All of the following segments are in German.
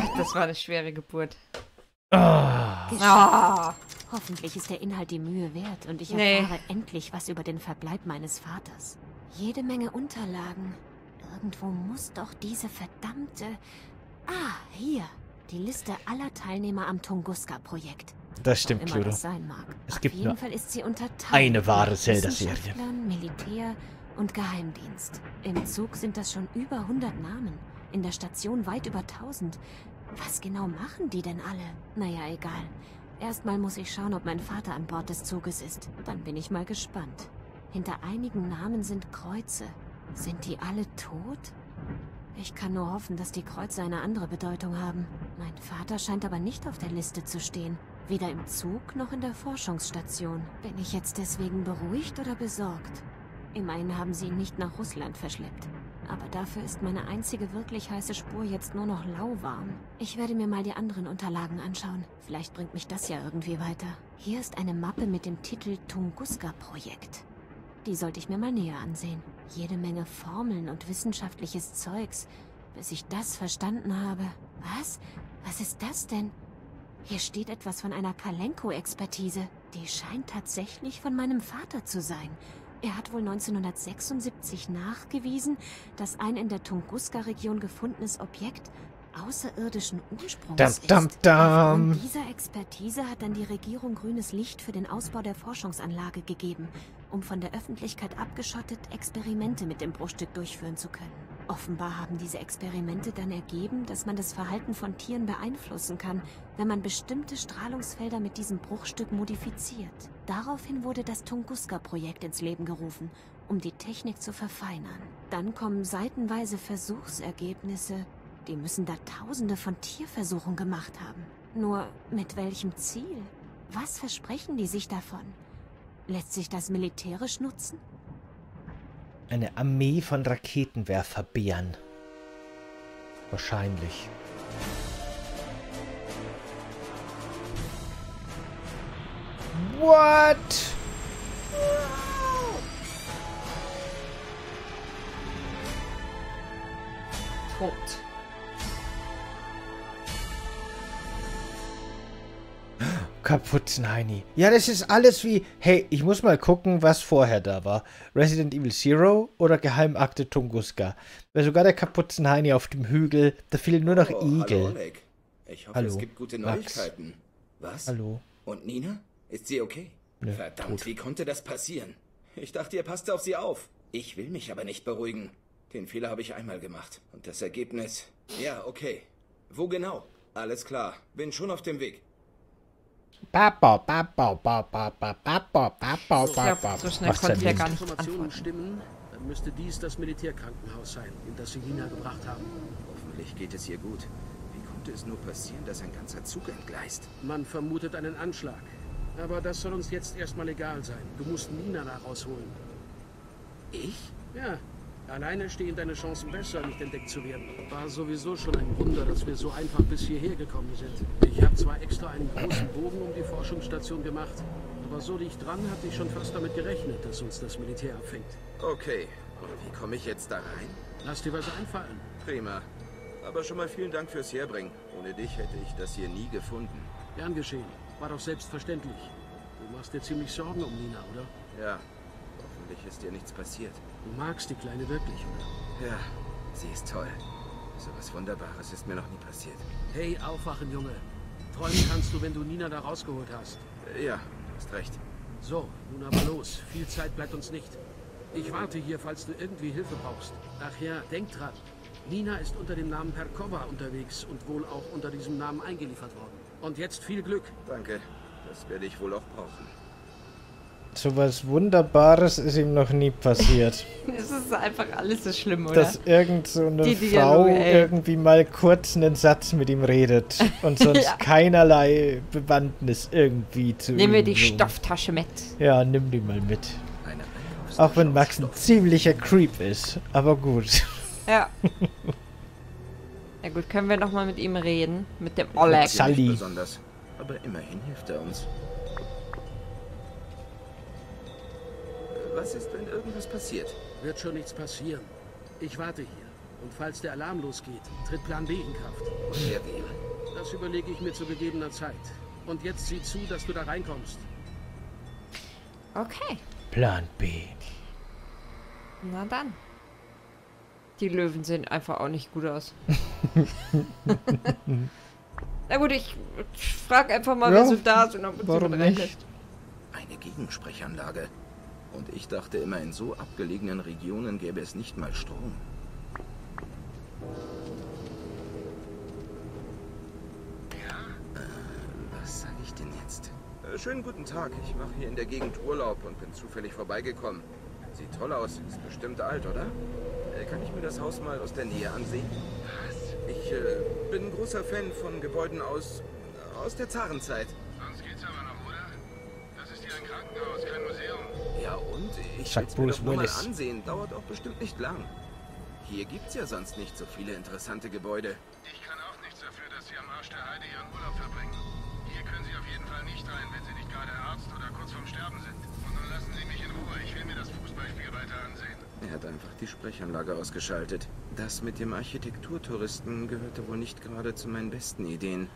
Gott, das war eine schwere Geburt. Ah. Ah. Hoffentlich ist der Inhalt die Mühe wert und ich Nee. erfahre endlich was über den Verbleib meines Vaters. Jede Menge Unterlagen. Irgendwo muss doch diese verdammte... Ah, hier. Die Liste aller Teilnehmer am Tunguska-Projekt. Das stimmt, Cluedo. das sein mag. Es Auf gibt jeden nur Fall ist sie unterteilt. eine wahre Zelda-Serie. Militär und Geheimdienst. Im Zug sind das schon über 100 Namen. In der Station weit über 1000. Was genau machen die denn alle? Naja, egal. Erstmal muss ich schauen, ob mein Vater an Bord des Zuges ist. Dann bin ich mal gespannt. Hinter einigen Namen sind Kreuze. Sind die alle tot? Ich kann nur hoffen, dass die Kreuze eine andere Bedeutung haben. Mein Vater scheint aber nicht auf der Liste zu stehen. Weder im Zug noch in der Forschungsstation. Bin ich jetzt deswegen beruhigt oder besorgt? Immerhin haben sie ihn nicht nach Russland verschleppt. Aber dafür ist meine einzige wirklich heiße Spur jetzt nur noch lauwarm. Ich werde mir mal die anderen Unterlagen anschauen. Vielleicht bringt mich das ja irgendwie weiter. Hier ist eine Mappe mit dem Titel Tunguska-Projekt. Die sollte ich mir mal näher ansehen. Jede Menge Formeln und wissenschaftliches Zeugs, bis ich das verstanden habe. Was? Was ist das denn? Hier steht etwas von einer Kalenko-Expertise. Die scheint tatsächlich von meinem Vater zu sein. Er hat wohl 1976 nachgewiesen, dass ein in der Tunguska-Region gefundenes Objekt außerirdischen Ursprungs Dam, ist. dam, dam. Aufgrund dieser Expertise hat dann die Regierung grünes Licht für den Ausbau der Forschungsanlage gegeben, um von der Öffentlichkeit abgeschottet Experimente mit dem Bruchstück durchführen zu können. Offenbar haben diese Experimente dann ergeben, dass man das Verhalten von Tieren beeinflussen kann, wenn man bestimmte Strahlungsfelder mit diesem Bruchstück modifiziert. Daraufhin wurde das Tunguska-Projekt ins Leben gerufen, um die Technik zu verfeinern. Dann kommen seitenweise Versuchsergebnisse, die müssen da tausende von Tierversuchen gemacht haben. Nur mit welchem Ziel? Was versprechen die sich davon? Lässt sich das militärisch nutzen? Eine Armee von Raketenwerferbären. Wahrscheinlich. What? Tot. Kapuzenheini. Ja, das ist alles wie, hey, ich muss mal gucken, was vorher da war. Resident Evil Zero oder Geheimakte Tunguska. Weil sogar der Kapuzenheini auf dem Hügel, da fehlen nur noch Oh, Igel. Hallo, Oleg. Ich hoffe, Hallo, es gibt gute Max. Neuigkeiten. Was? Hallo. Und Nina? Ist sie okay? Nö, Verdammt, tot. wie konnte das passieren? Ich dachte, ihr passt auf sie auf. Ich will mich aber nicht beruhigen. Den Fehler habe ich einmal gemacht. Und das Ergebnis? Ja, okay. Wo genau? Alles klar. Bin schon auf dem Weg. Baba, baba, baba, baba, Ich glaube, baba. so schnell konnte nie. gar nicht Informationen antworten. stimmen, dann müsste dies das Militärkrankenhaus sein, in das sie Nina gebracht haben. Hoffentlich geht es ihr gut. Wie konnte es nur passieren, dass ein ganzer Zug entgleist? Man vermutet einen Anschlag. Aber das soll uns jetzt erstmal egal sein. Du musst Nina da rausholen. Ich? Ja, alleine stehen deine Chancen besser, nicht entdeckt zu werden. War sowieso schon ein Wunder, dass wir so einfach bis hierher gekommen sind. Ich habe zwar extra einen großen Bogen um die Forschungsstation gemacht, aber so dicht dran hatte ich schon fast damit gerechnet, dass uns das Militär abfängt. Okay. Und wie komme ich jetzt da rein? Lass dir was einfallen. Prima. Aber schon mal vielen Dank fürs Herbringen. Ohne dich hätte ich das hier nie gefunden. Gern geschehen. War doch selbstverständlich. Du machst dir ziemlich Sorgen um Nina, oder? Ja. Hoffentlich ist dir nichts passiert. Du magst die Kleine wirklich, oder? Ja, sie ist toll. So was Wunderbares ist mir noch nie passiert. Hey, aufwachen, Junge. Träumen kannst du, wenn du Nina da rausgeholt hast. Äh, Ja, du hast recht. So, nun aber los. Viel Zeit bleibt uns nicht. Ich warte hier, falls du irgendwie Hilfe brauchst. Ach ja, denk dran. Nina ist unter dem Namen Perkova unterwegs und wohl auch unter diesem Namen eingeliefert worden. Und jetzt viel Glück. Danke. Das werde ich wohl auch brauchen. So was Wunderbares ist ihm noch nie passiert. Es ist einfach alles so schlimm, oder? Dass irgend so eine Die Frau Dialoge, ey. irgendwie mal kurz einen Satz mit ihm redet und sonst Ja. keinerlei Bewandtnis irgendwie zu Nehmen wir die so. Stofftasche mit. Ja, nimm die mal mit. Auch wenn Max ein ziemlicher Creep ist, aber gut. Ja. Ja gut, können wir noch mal mit ihm reden? Mit dem Oleg. Sa- Sully. Besonders. Aber immerhin hilft er uns. Was ist, wenn irgendwas passiert? Wird schon nichts passieren. Ich warte hier. Und falls der Alarm losgeht, tritt Plan B in Kraft. Und der wäre? Das überlege ich mir zu gegebener Zeit. Und jetzt sieh zu, dass du da reinkommst. Okay. Plan B. Na dann. Die Löwen sehen einfach auch nicht gut aus. Na gut, ich frage einfach mal, Ja, wer so da ist und ob uns warum jemand reinlässt. Eine Gegensprechanlage. Und ich dachte immer, in so abgelegenen Regionen gäbe es nicht mal Strom. Ja? Äh, was sage ich denn jetzt? Äh, schönen guten Tag. Ich mache hier in der Gegend Urlaub und bin zufällig vorbeigekommen. Sieht toll aus. Ist bestimmt alt, oder? Äh, kann ich mir das Haus mal aus der Nähe ansehen? Was? Ich äh, bin ein großer Fan von Gebäuden aus... aus der Zarenzeit. Mir Bruce Willis. ansehen. Dauert auch bestimmt nicht lang. Hier gibt's ja sonst nicht so viele interessante Gebäude. Ich kann auch nichts dafür, dass Sie am Arsch der Heide Ihren Urlaub verbringen. Hier können Sie auf jeden Fall nicht rein, wenn Sie nicht gerade Arzt oder kurz vorm Sterben sind. Und nun lassen Sie mich in Ruhe. Ich will mir das Fußballspiel weiter ansehen. Er hat einfach die Sprechanlage ausgeschaltet. Das mit dem Architekturtouristen gehörte wohl nicht gerade zu meinen besten Ideen.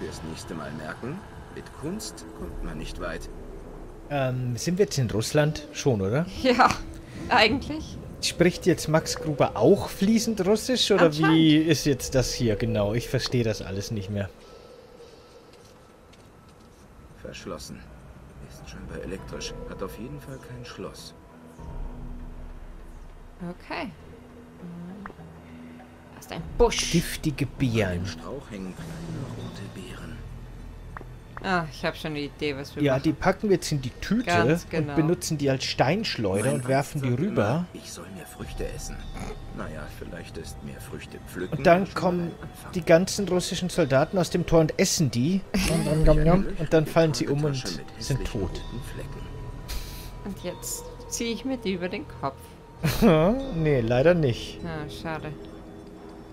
Fürs nächste Mal merken, mit Kunst kommt man nicht weit. Ähm, sind wir jetzt in Russland? Schon, oder? Ja, eigentlich. Spricht jetzt Max Gruber auch fließend Russisch oder wie ist jetzt das hier genau? Ich verstehe das alles nicht mehr. Verschlossen. Ist scheinbar elektrisch. Hat auf jeden Fall kein Schloss. Okay. Das ist ein Busch. Giftige Beeren. Im Strauch hängen kleine rote Beeren. Ah, ich habe schon eine Idee, was wir Ja, machen. die packen wir jetzt in die Tüte genau. und benutzen die als Steinschleuder Mein und werfen Arzt die rüber. immer, Ich soll mehr Früchte essen. Naja, vielleicht ist mehr Früchte pflücken. Und dann kommen die ganzen russischen Soldaten aus dem Tor und essen die. Nom, nom. Und dann fallen sie um und sind tot. Und jetzt ziehe ich mir die über den Kopf. nee, leider nicht. Ah, schade.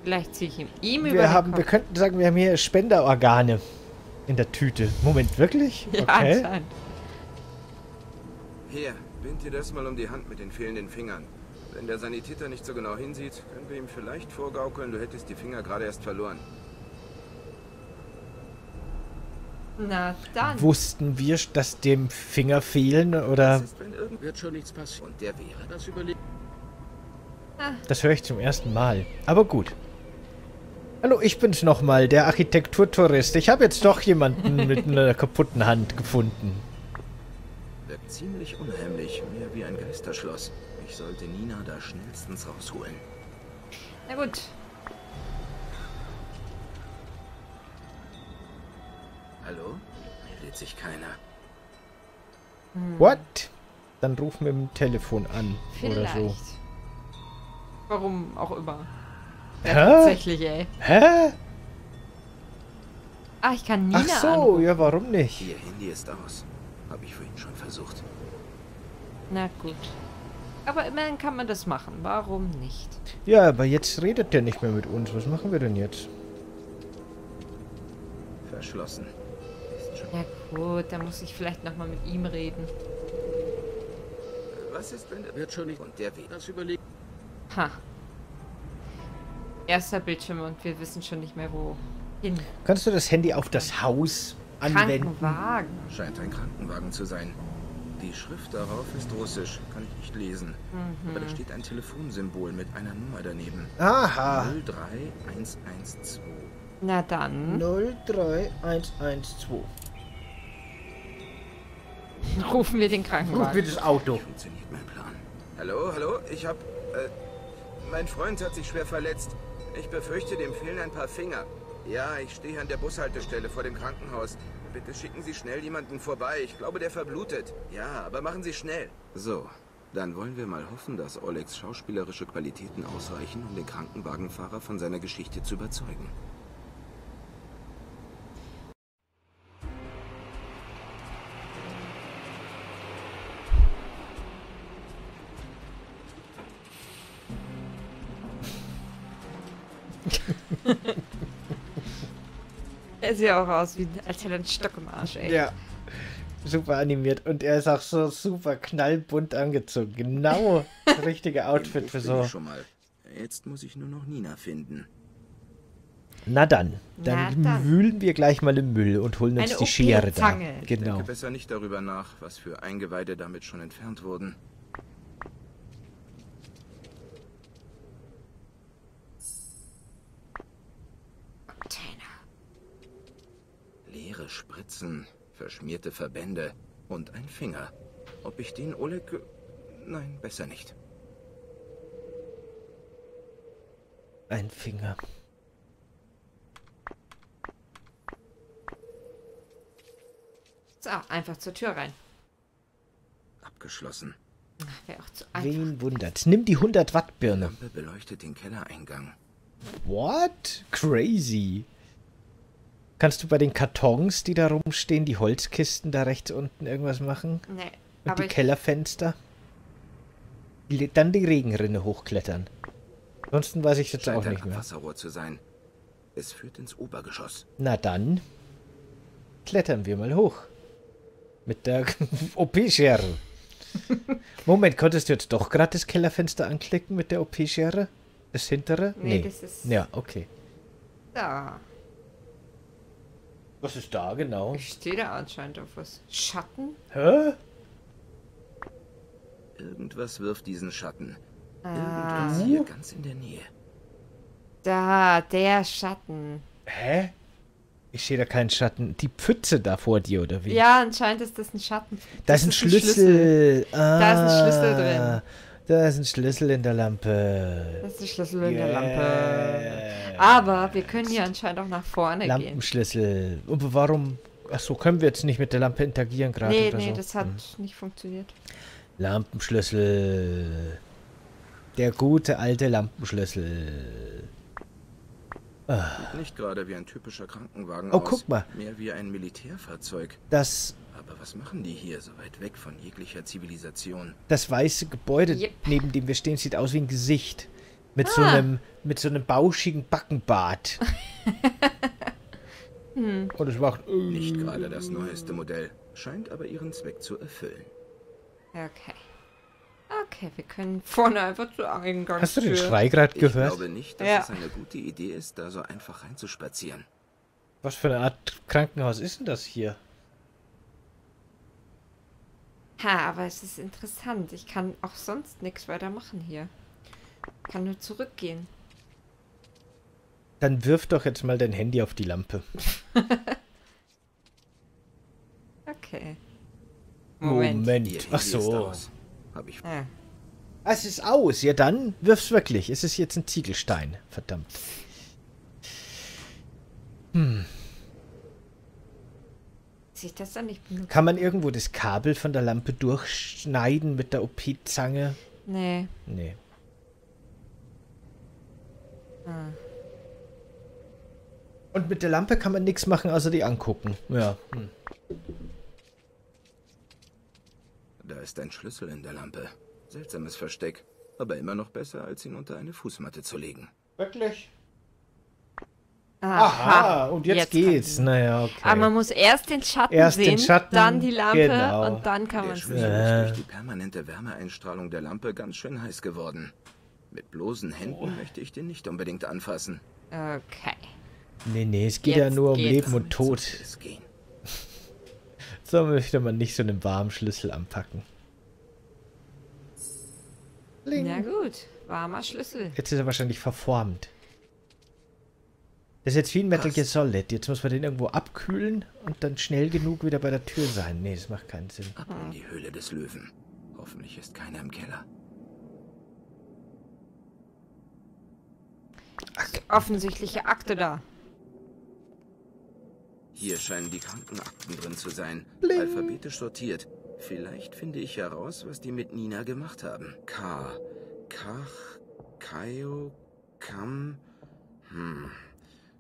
Vielleicht ziehe ich ihm, ihm über Wir, den haben, Kopf. wir könnten sagen, wir haben hier Spenderorgane in der Tüte. Moment, wirklich? ja, Okay. anscheinend. Hier, bind dir das mal um die Hand mit den fehlenden Fingern. Wenn der Sanitäter nicht so genau hinsieht, können wir ihm vielleicht vorgaukeln, du hättest die Finger gerade erst verloren. Na dann. Wussten wir, dass dem Finger fehlen oder Was ist, wenn irgend... Wird schon nichts passieren. Und der wäre... Das überlege das höre ich zum ersten Mal. Aber gut. Hallo, ich bin's nochmal, der Architekturtourist. Ich habe jetzt doch jemanden mit einer kaputten Hand gefunden. Wirkt ziemlich unheimlich, mehr wie ein Geisterschloss. Ich sollte Nina da schnellstens rausholen. Na gut. Hallo? Meldet sich keiner. What? Dann ruf mit dem Telefon an Vielleicht. oder so. Warum auch immer. Ja, Hä? tatsächlich, ey. Hä? Ah, ich kann Nina Ach so, anrufen. ja, warum nicht? Ihr Handy ist aus. Habe ich vorhin schon versucht. Na gut. Aber immerhin kann man das machen. Warum nicht? Ja, aber jetzt redet der nicht mehr mit uns. Was machen wir denn jetzt? Verschlossen. Ist schon... Ja gut, dann muss ich vielleicht nochmal mit ihm reden. Was ist, wenn der... Wird schon nicht. Und der wäre... Das überlege Ha. Erster Bildschirm und wir wissen schon nicht mehr wo. Hin. Kannst du das Handy auf das Haus anwenden? Krankenwagen. Scheint ein Krankenwagen zu sein. Die Schrift darauf ist russisch, kann ich nicht lesen. Aber da steht ein Telefonsymbol mit einer Nummer daneben. Aha. 03112. Na dann 03112. rufen wir den Gut, wie Krankenwagen. das Auto. Funktioniert mein Plan? Hallo, hallo, ich hab... Äh, mein Freund hat sich schwer verletzt. Ich befürchte, dem fehlen ein paar Finger. Ja, ich stehe an der Bushaltestelle vor dem Krankenhaus. Bitte schicken Sie schnell jemanden vorbei. Ich glaube, der verblutet. Ja, aber machen Sie schnell. So, dann wollen wir mal hoffen, dass Olegs schauspielerische Qualitäten ausreichen, um den Krankenwagenfahrer von seiner Geschichte zu überzeugen. Sieht auch aus, wie, als hätte er einen Stock im Arsch, ey. Ja. Super animiert. Und er ist auch so super knallbunt angezogen. Genau das richtige Outfit für so. ich Schon mal. Jetzt muss ich nur noch Nina finden. Na dann, dann, Na dann. wühlen wir gleich mal im Müll und holen uns Eine die Schere da. Genau. Denke besser nicht darüber nach, was für Eingeweide damit schon entfernt wurden. Spritzen, verschmierte Verbände und ein Finger. Ob ich den Oleg... Nein, besser nicht. Ein Finger. So, einfach zur Tür rein. Abgeschlossen. Wäre auch zu einfach. Wen wundert's? Nimm die 100 Watt Birne. Lampe beleuchtet den Kellereingang. What? Crazy. Kannst du bei den Kartons, die da rumstehen, die Holzkisten da rechts unten irgendwas machen? Nee, Und aber die ich, Kellerfenster? Dann die Regenrinne hochklettern. Ansonsten weiß ich jetzt Scheint auch nicht mehr. Abwasserrohr zu sein. Es führt ins Obergeschoss. Na dann klettern wir mal hoch. Mit der OP-Schere. Moment, konntest du jetzt doch gerade das Kellerfenster anklicken mit der OP-Schere? Das hintere? Nee, das ist- Ja, okay. da. Was ist da genau? Ich stehe da anscheinend auf was. Schatten? Hä? Irgendwas wirft diesen Schatten. Ah. Irgendwas hier ganz in der Nähe. Da, der Schatten. Hä? Ich sehe da keinen Schatten. Die Pfütze da vor dir, oder wie? Ja, anscheinend ist das ein Schatten. Da ist ein Schlüssel. Ah, Da ist ein Schlüssel drin. Da ist ein Schlüssel in der Lampe. Das ist der Schlüssel in der. Lampe. Aber wir können hier anscheinend auch nach vorne gehen. Lampenschlüssel. Und warum? Achso, können wir jetzt nicht mit der Lampe interagieren gerade Nee, nee, so? das hat Hm. nicht funktioniert. Lampenschlüssel. Der gute alte Lampenschlüssel. Sieht nicht gerade wie ein typischer Krankenwagen Oh, aus. guck mal. Mehr wie ein Militärfahrzeug. Das, Aber was machen die hier so weit weg von jeglicher Zivilisation? das weiße Gebäude, Yep. neben dem wir stehen, sieht aus wie ein Gesicht. Mit so Ah. einem, mit so einem bauschigen Backenbart. Hm. Und es macht. Nicht gerade das neueste Modell. Scheint aber ihren Zweck zu erfüllen. Okay. Okay, wir können vorne einfach zur Eingangstür. Hast du den Schrei gerade Ich gehört? glaube nicht, dass Ja. es eine gute Idee ist, da so einfach reinzuspazieren. Was für eine Art Krankenhaus ist denn das hier? Ha, aber es ist interessant. Ich kann auch sonst nichts weiter machen hier. Ich kann nur zurückgehen. Dann wirf doch jetzt mal dein Handy auf die Lampe. Okay. Moment. Moment. Ach so. Aus. Hab ich Ah, Es ist aus. Ja, dann wirf's wirklich. Es ist jetzt ein Ziegelstein. Verdammt. sich das dann nicht benutzt? Kann man irgendwo das Kabel von der Lampe durchschneiden mit der OP-Zange? Nee. Nee. Ah. Und mit der Lampe kann man nichts machen, außer die angucken. Ja. Hm. Da ist ein Schlüssel in der Lampe. Seltsames Versteck. Aber immer noch besser, als ihn unter eine Fußmatte zu legen. Wirklich? Aha. Aha, und jetzt, kann geht's. Naja, okay. Aber man muss erst den Schatten Erst den sehen, Schatten, dann die Lampe genau. und dann kann man sehen. Äh. ist durch die permanente Wärmeeinstrahlung der Lampe ganz schön heiß geworden. Mit bloßen Händen möchte ich den nicht unbedingt anfassen. Okay. nee, nee, es geht ja Jetzt nur um. Leben und Tod. Es gehen. So möchte man nicht so einen warmen Schlüssel anpacken. Bling. Na gut, warmer Schlüssel. Jetzt ist er wahrscheinlich verformt. Das ist jetzt wie ein Metal Gear. Solid. Jetzt muss man den irgendwo abkühlen und dann schnell genug wieder bei der Tür sein. Nee, das macht keinen Sinn. Ab in die Höhle des Löwen. Hoffentlich ist keiner im Keller. Offensichtliche Akte da. Hier scheinen die Krankenakten drin zu sein. Bling. Alphabetisch sortiert. Vielleicht finde ich heraus, was die mit Nina gemacht haben. K. Kach. Kaio. Kam. Hm.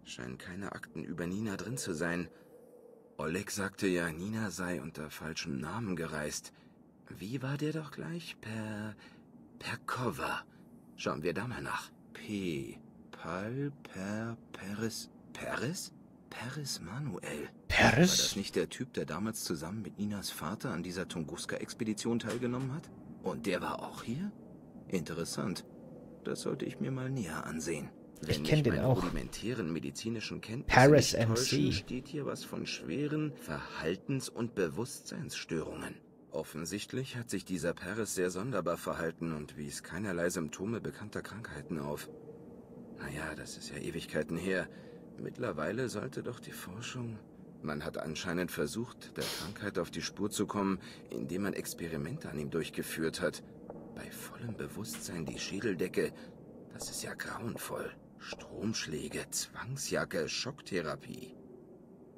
Scheinen keine Akten über Nina drin zu sein. Oleg sagte ja, Nina sei unter falschem Namen gereist. Wie war der doch gleich? Per. Per Cover. Schauen wir da mal nach. P. Pal. Per. Peris. Peris? Peris Manuel. War das Paris? nicht der Typ, der damals zusammen mit Ninas Vater an dieser Tunguska-Expedition teilgenommen hat? Und der war auch hier? Interessant. Das sollte ich mir mal näher ansehen. Wenn Ich kenn mich den auch. rudimentären medizinischen Kenntnisse Paris MC. steht hier was von schweren Verhaltens- und Bewusstseinsstörungen. Offensichtlich hat sich dieser Paris sehr sonderbar verhalten und wies keinerlei Symptome bekannter Krankheiten auf. Naja, das ist ja Ewigkeiten her. Mittlerweile sollte doch die Forschung... Man hat anscheinend versucht, der Krankheit auf die Spur zu kommen, indem man Experimente an ihm durchgeführt hat. Bei vollem Bewusstsein die Schädeldecke, das ist ja grauenvoll. Stromschläge, Zwangsjacke, Schocktherapie.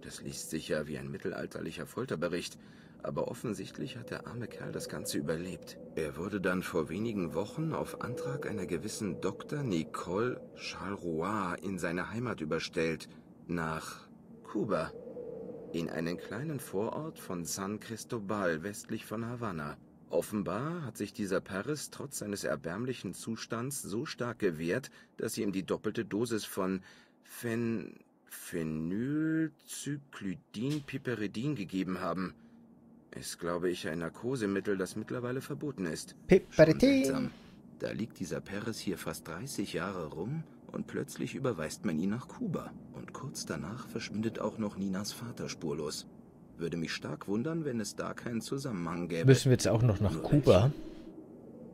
Das liest sich ja wie ein mittelalterlicher Folterbericht, aber offensichtlich hat der arme Kerl das Ganze überlebt. Er wurde dann vor wenigen Wochen auf Antrag einer gewissen Dr. Nicole Charleroi in seine Heimat überstellt, nach Kuba. In einen kleinen Vorort von San Cristobal westlich von Havanna. Offenbar hat sich dieser Paris trotz seines erbärmlichen Zustands so stark gewehrt, dass sie ihm die doppelte Dosis von Phen Phenylcyclidin-Piperidin gegeben haben. Ist, glaube ich, ein Narkosemittel, das mittlerweile verboten ist. Seltsam. Da liegt dieser Paris hier fast 30 Jahre rum und plötzlich überweist man ihn nach Kuba. Und kurz danach verschwindet auch noch Ninas Vater spurlos. Würde mich stark wundern, wenn es da keinen Zusammenhang gäbe. Müssen wir jetzt auch noch nach Nur Kuba?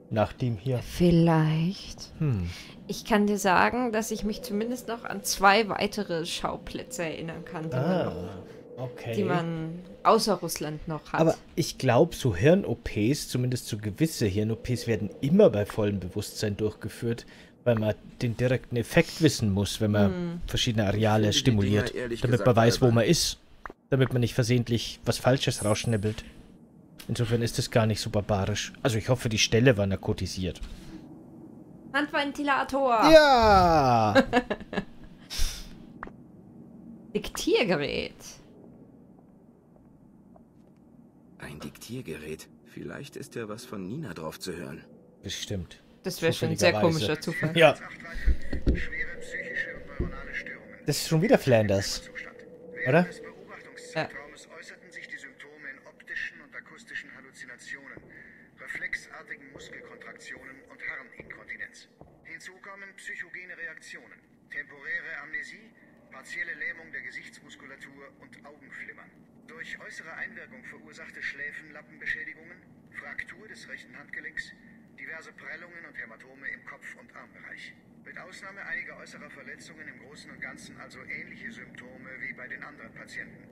Nach dem hier. Vielleicht. Hm. Ich kann dir sagen, dass ich mich zumindest noch an zwei weitere Schauplätze erinnern kann, die, man, Ah, noch, okay. die man außer Russland noch hat. Aber ich glaube, so Hirn-OPs, zumindest so gewisse Hirn-OPs, werden immer bei vollem Bewusstsein durchgeführt, weil man den direkten Effekt wissen muss, wenn man verschiedene Areale stimuliert, Dinger damit gesagt man weiß, wo man ist, damit man nicht versehentlich was Falsches rausschnibbelt. Insofern ist es gar nicht so barbarisch. Also ich hoffe, die Stelle war narkotisiert. Handventilator! Ja! Diktiergerät. Ein Diktiergerät. Vielleicht ist ja was von Nina drauf zu hören. Bestimmt. Das wäre schon ein sehr komischer Zufall. Ja, Acht weitere schwere psychische und neuronale Störungen. das ist schon wieder Flanders. Oder? Während des Beobachtungszeitraumes äußerten sich die Symptome in optischen und akustischen Halluzinationen, reflexartigen Muskelkontraktionen und Harninkontinenz. Hinzu kommen psychogene Reaktionen, temporäre Amnesie, partielle Lähmung der Gesichtsmuskulatur und Augenflimmern. Durch äußere Einwirkung verursachte Schläfenlappenbeschädigungen, Fraktur des rechten Handgelenks, diverse Prellungen und Hämatome im Kopf- und Armbereich. Mit Ausnahme einiger äußerer Verletzungen im Großen und Ganzen also ähnliche Symptome wie bei den anderen Patienten.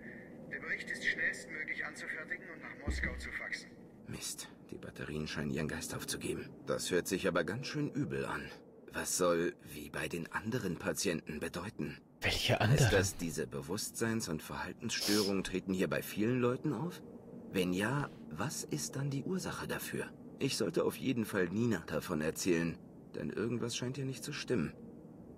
Der Bericht ist schnellstmöglich anzufertigen und nach Moskau zu faxen. Mist, die Batterien scheinen ihren Geist aufzugeben. Das hört sich aber ganz schön übel an. Was soll wie bei den anderen Patienten bedeuten? Welche Heißt andere? das, diese Bewusstseins- und Verhaltensstörungen treten hier bei vielen Leuten auf? Wenn ja, was ist dann die Ursache dafür? Ich sollte auf jeden Fall Nina davon erzählen, denn irgendwas scheint hier nicht zu stimmen.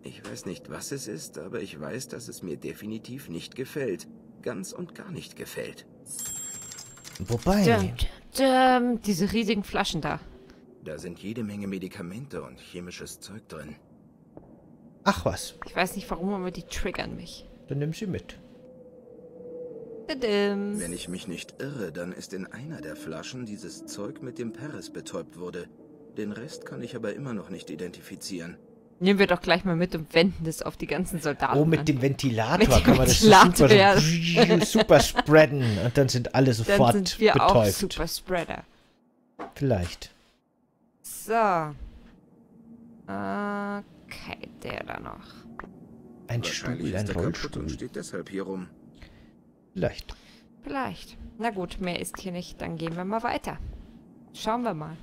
Ich weiß nicht, was es ist, aber ich weiß, dass es mir definitiv nicht gefällt. Ganz und gar nicht gefällt. Wobei, dum, dum, diese riesigen Flaschen da. Da sind jede Menge Medikamente und chemisches Zeug drin. ach was, Ich weiß nicht warum, aber die triggern mich. dann nimm sie mit. Wenn ich mich nicht irre, dann ist in einer der Flaschen dieses Zeug mit dem Peres betäubt wurde. Den Rest kann ich aber immer noch nicht identifizieren. Nehmen wir doch gleich mal mit und wenden das auf die ganzen Soldaten Oh, mit an. dem Ventilator Mit dem kann man das Ventilator, super, super spreaden und dann sind alle Dann sofort sind wir auch betäubt. Super Spreader. Vielleicht. So. Okay, der da noch. Ein Stuhl, ein kaputt und Rollstuhl. steht deshalb hier rum. Vielleicht. Vielleicht. Na gut, mehr ist hier nicht. Dann gehen wir mal weiter. Schauen wir mal.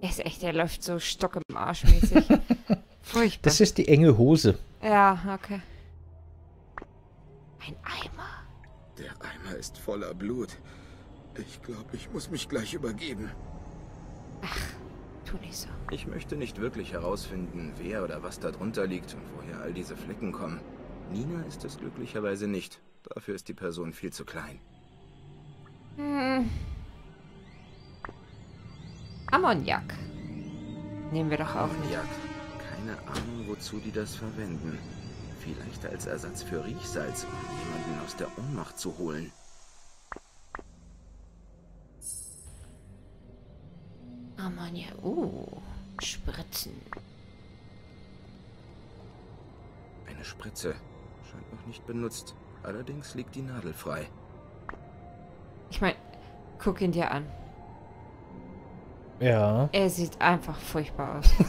Er ist echt, er läuft so Stock im Arsch mäßig. Furchtbar. Das ist die enge Hose. ja, okay. Ein Eimer. Der Eimer ist voller Blut. Ich glaube, ich muss mich gleich übergeben. Tu nicht so. Ich möchte nicht wirklich herausfinden, wer oder was da drunter liegt und woher all diese Flecken kommen. Nina ist es glücklicherweise nicht. Dafür ist die Person viel zu klein. Hm. Ammoniak. Nehmen wir doch auch nicht. Ammoniak. Keine Ahnung, wozu die das verwenden. Vielleicht als Ersatz für Riechsalz, um jemanden aus der Ohnmacht zu holen. Ammonia. Uh, Spritzen. Eine Spritze. Scheint noch nicht benutzt. Allerdings liegt die Nadel frei. Ich meine, guck ihn dir an. Ja. Er sieht einfach furchtbar aus.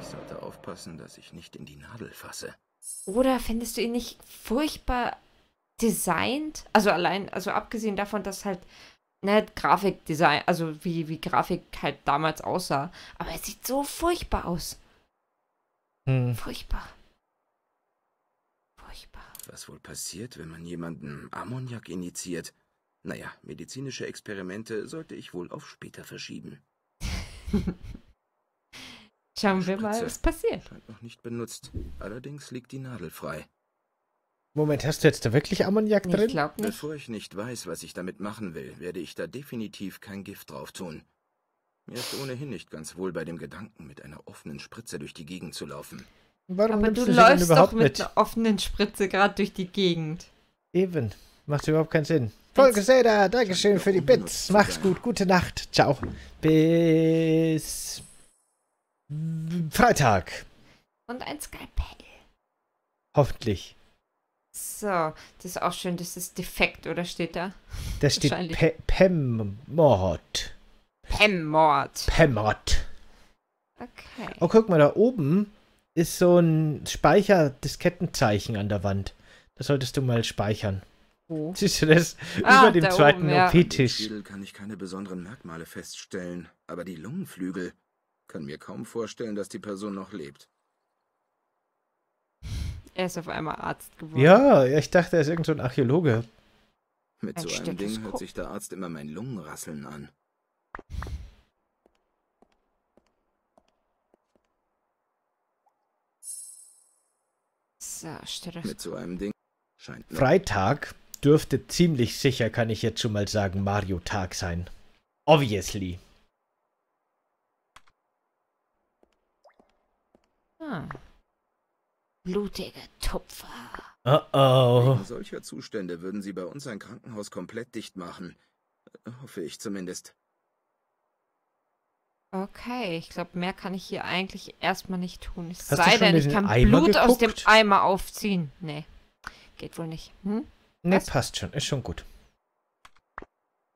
Ich sollte aufpassen, dass ich nicht in die Nadel fasse. Oder findest du ihn nicht furchtbar designt? Also allein, also abgesehen davon, dass halt ne, Grafikdesign, also wie, wie Grafik halt damals aussah. Aber er sieht so furchtbar aus. Hm. Furchtbar. Furchtbar. Was wohl passiert, wenn man jemanden Ammoniak injiziert? Naja, medizinische Experimente sollte ich wohl auf später verschieben. Schauen wir mal, was passiert. Scheint noch nicht benutzt. Allerdings liegt die Nadel frei. Moment, hast du jetzt da wirklich Ammoniak Ich drin? glaube nicht. Bevor ich nicht weiß, was ich damit machen will, werde ich da definitiv kein Gift drauf tun. Mir ist ohnehin nicht ganz wohl bei dem Gedanken, mit einer offenen Spritze durch die Gegend zu laufen. Warum Aber du du läufst überhaupt doch mit mit? einer offenen Spritze gerade durch die Gegend. Eben. Macht überhaupt keinen Sinn. Folge Seda, Dankeschön für die Bits. Mach's gut, gute Nacht. Ciao. Bis Freitag. Und ein Skalpell. Hoffentlich. So, das ist auch schön, das ist defekt, oder steht da? Da steht. Pe Pemmort. Pemmord. Pemmort. Okay. Oh, guck mal, da oben ist so ein Speicher-Diskettenzeichen an der Wand. Das solltest du mal speichern. Wo? Siehst du das? Ah, Über dem da zweiten ja. OP-Tisch. Kann ich keine besonderen Merkmale feststellen, aber die Lungenflügel kann mir kaum vorstellen, dass die Person noch lebt. Er ist auf einmal Arzt geworden. Ja, ich dachte, er ist irgend so ein Archäologe. Mit Ein so einem Ding hört sich der Arzt immer mein Lungenrasseln an. So. Mit so einem Ding scheint Freitag dürfte ziemlich sicher, kann ich jetzt schon mal sagen, Mario-Tag sein. Obviously. Ah. Blutige Tupfer. Oh oh. Wegen solcher Zustände würden sie bei uns ein Krankenhaus komplett dicht machen. Hoffe ich zumindest. Okay, ich glaube, mehr kann ich hier eigentlich erstmal nicht tun. Es Hast sei denn, in ich kann Eimer Blut aus dem geguckt? Eimer aufziehen. Nee, geht wohl nicht. Hm? Ne, passt schon, ist schon gut.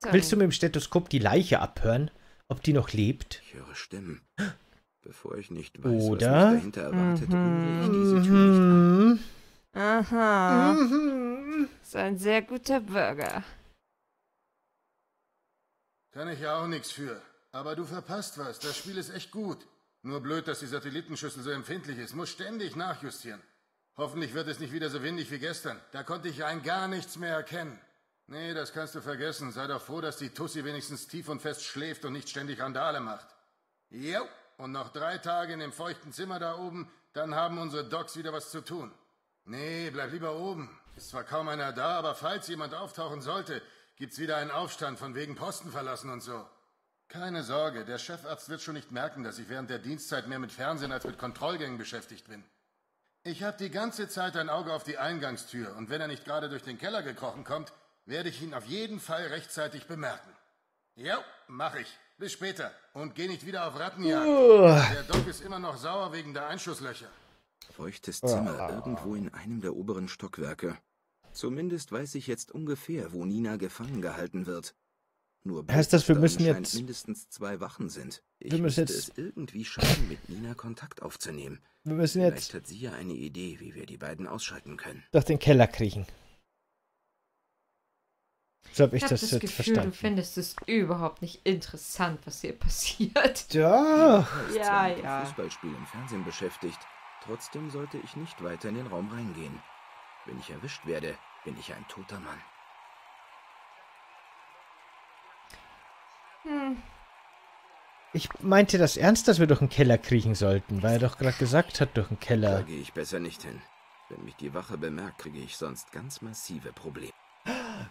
So, Willst du mit dem Stethoskop die Leiche abhören? Ob die noch lebt? Ich höre Stimmen. Bevor ich nicht weiß, Oder? was mich dahinter erwartet, Mhm. ich diese Tür nicht an. Aha, Mhm. ist ein sehr guter Burger. Kann ich ja auch nichts für. Aber du verpasst was. Das Spiel ist echt gut. Nur blöd, dass die Satellitenschüssel so empfindlich ist. Muss ständig nachjustieren. Hoffentlich wird es nicht wieder so windig wie gestern. Da konnte ich rein gar nichts mehr erkennen. Nee, das kannst du vergessen. Sei doch froh, dass die Tussi wenigstens tief und fest schläft und nicht ständig Randale macht. Jo, und noch drei Tage in dem feuchten Zimmer da oben, dann haben unsere Docs wieder was zu tun. Nee, bleib lieber oben. Ist zwar kaum einer da, aber falls jemand auftauchen sollte, gibt's wieder einen Aufstand von wegen Posten verlassen und so. Keine Sorge, der Chefarzt wird schon nicht merken, dass ich während der Dienstzeit mehr mit Fernsehen als mit Kontrollgängen beschäftigt bin. Ich habe die ganze Zeit ein Auge auf die Eingangstür und wenn er nicht gerade durch den Keller gekrochen kommt, werde ich ihn auf jeden Fall rechtzeitig bemerken. Ja, mach ich. Bis später. Und geh nicht wieder auf Rattenjagd. Der Doc ist immer noch sauer wegen der Einschusslöcher. Feuchtes Zimmer irgendwo in einem der oberen Stockwerke. Zumindest weiß ich jetzt ungefähr, wo Nina gefangen gehalten wird. Nur Heißt das, wir müssen jetzt- mindestens zwei Wachen sind. Ich Wir müssen jetzt- es irgendwie schaffen, mit Nina Kontakt aufzunehmen. Wir müssen Vielleicht jetzt hat sie ja eine Idee, wie wir die beiden ausschalten können. durch den Keller kriechen. So habe ich Ich habe das, das, jetzt Gefühl, verstanden. du findest es überhaupt nicht interessant, was hier passiert. Ja. Ja, zwar mit dem ja. Fußballspiel im Fernsehen beschäftigt. Trotzdem sollte ich nicht weiter in den Raum reingehen. Wenn ich erwischt werde, bin ich ein toter Mann. Hm, Ich meinte das ernst, dass wir durch den Keller kriechen sollten, weil er doch gerade gesagt hat, durch den Da Keller. gehe ich besser nicht hin. Wenn mich die Wache bemerkt, kriege ich sonst ganz massive Probleme.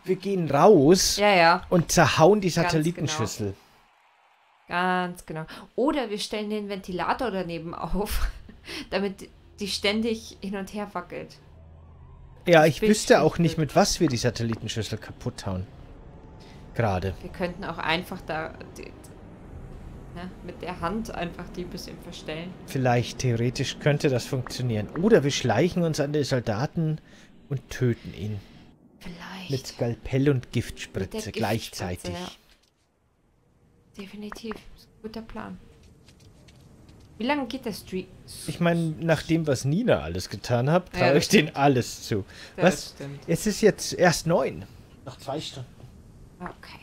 Wir gehen raus ja, ja, und zerhauen die Ganz Satellitenschüssel. ganz genau. Oder wir stellen den Ventilator daneben auf, damit die ständig hin und her wackelt. Ja, ich Bild wüsste auch nicht, mit was wir die Satellitenschüssel kaputt hauen. Gerade. Wir könnten auch einfach da die, ne, mit der Hand einfach die ein bisschen verstellen. Vielleicht theoretisch könnte das funktionieren. Oder wir schleichen uns an den Soldaten und töten ihn. Vielleicht. Mit Skalpell und Giftspritze Giftspritze, gleichzeitig. ja. Definitiv. Guter Plan. Wie lange geht der Streak? Ich meine, nach dem, was Nina alles getan hat, Ja, traue das ich denen alles zu. Ja, was? das stimmt. Es ist jetzt erst neun. Nach zwei Stunden. Okay.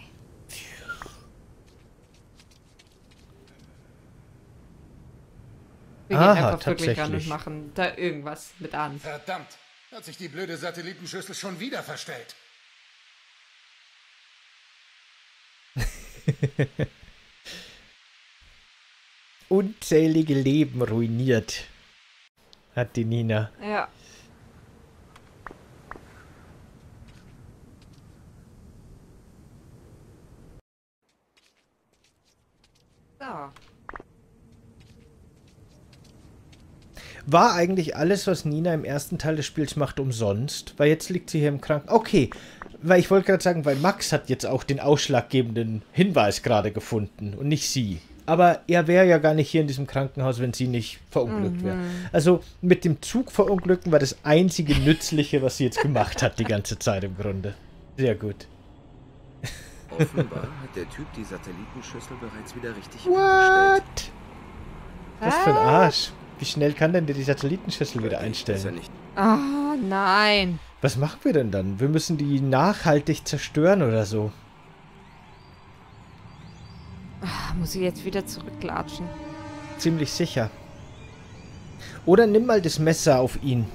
Wir Aha, gehen einfach wirklich ran und tatsächlich. machen da irgendwas mit an. Verdammt, hat sich die blöde Satellitenschüssel schon wieder verstellt. Unzählige Leben ruiniert. Hat die Nina. Ja. So. War eigentlich alles, was Nina im ersten Teil des Spiels macht, umsonst? Weil jetzt liegt sie hier im Kranken. Okay, weil ich wollte gerade sagen, weil Max hat jetzt auch den ausschlaggebenden Hinweis gerade gefunden und nicht sie. Aber er wäre ja gar nicht hier in diesem Krankenhaus, wenn sie nicht verunglückt wäre. Also mit dem Zug verunglücken war das einzige Nützliche, was sie jetzt gemacht hat, die ganze Zeit im Grunde. Sehr gut. Offenbar hat der Typ die Satellitenschüssel bereits wieder richtig eingestellt. What? Was für ein Arsch. Wie schnell kann denn der die Satellitenschüssel wieder er einstellen? nicht Ah, nein. Was machen wir denn dann? Wir müssen die nachhaltig zerstören oder so. Ah, muss ich jetzt wieder zurücklatschen. Ziemlich sicher. Oder nimm mal das Messer auf ihn.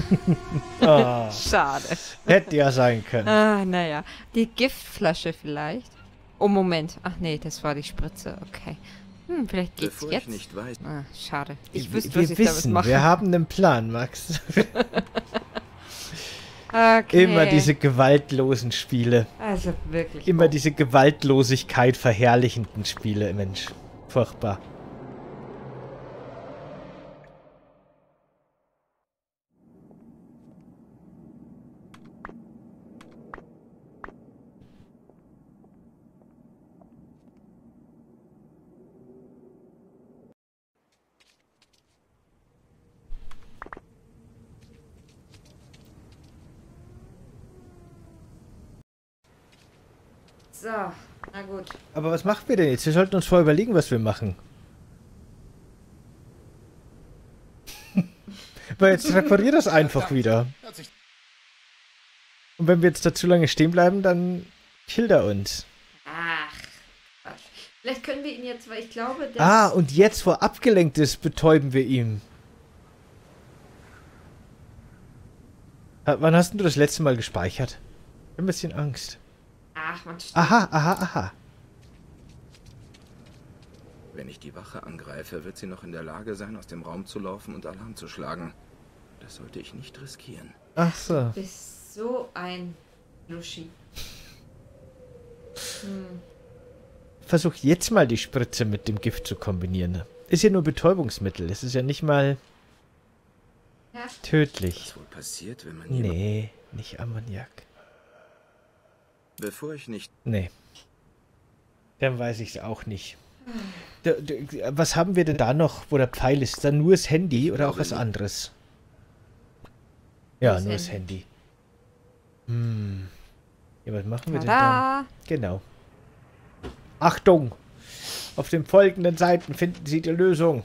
ah, Schade. hätte ja sein können. Ah, naja. Die Giftflasche vielleicht. Oh, Moment. Ach nee, das war die Spritze. Okay. Hm, vielleicht geht's Bevor jetzt. ich nicht weiß, Ah, schade. Ich Wir- wüsste, wir was ich damit wissen, mache. wir haben einen Plan, Max. okay. Immer diese gewaltlosen Spiele. Also wirklich. Immer oh. diese Gewaltlosigkeit verherrlichenden Spiele, Mensch. Furchtbar. So, na gut. Aber was machen wir denn jetzt? Wir sollten uns vorher überlegen, was wir machen. Weil jetzt reparier das einfach wieder. Und wenn wir jetzt da zu lange stehen bleiben, dann killt er uns. Ach, Quatsch. Vielleicht können wir ihn jetzt, weil ich glaube, dass... Ah, und jetzt, wo er abgelenkt ist, betäuben wir ihn. Wann hast denn du das letzte Mal gespeichert? Ich hab ein bisschen Angst. Ach, man. Aha, aha, aha. Wenn ich die Wache angreife, wird sie noch in der Lage sein, aus dem Raum zu laufen und Alarm zu schlagen. Das sollte ich nicht riskieren. Ach so. Du bist so ein Luschi. Hm. Versuch jetzt mal die Spritze mit dem Gift zu kombinieren. Ist ja nur Betäubungsmittel. Es ist ja nicht mal Ja. tödlich. Was wohl passiert, wenn man. Nee, nicht Ammoniak. Bevor ich nicht... Nee. Dann weiß ich es auch nicht. Was haben wir denn da noch, wo der Pfeil ist? Dann nur das Handy oder auch was nicht. anderes? Ja, Das nur das Handy. Hm. Ja, was machen wir denn dann? Tada! Genau. Achtung! Auf den folgenden Seiten finden Sie die Lösung.